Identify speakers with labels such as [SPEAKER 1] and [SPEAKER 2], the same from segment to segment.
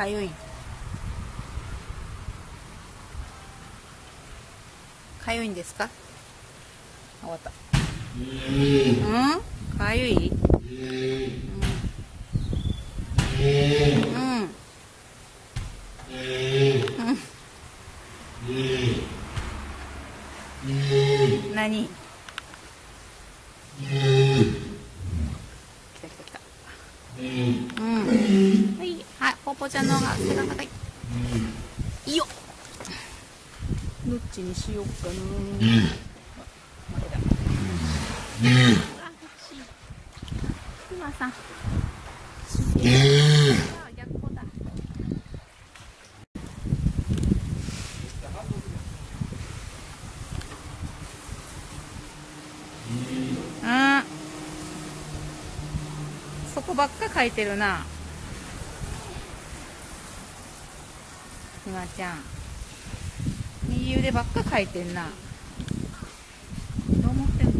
[SPEAKER 1] かゆい。かゆいんですか？終わった。うん？かゆい？うん。うん。何来た来た来たうんはいはいポポちゃんの方が背が高い。いいよどっちにしようかな。あ負けたあ欲しい今さん。あ逆光だうんそこばっか書いてるなひまちゃん右腕ばっか書いてんなどう思ってんの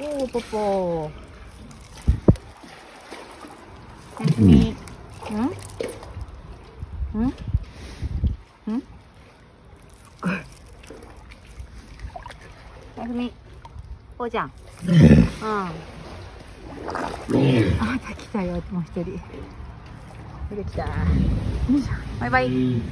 [SPEAKER 1] おおポポ休みうんうん？うん休みおうちゃん。うん。あまた来たよもう一人。出てきた。バイバイ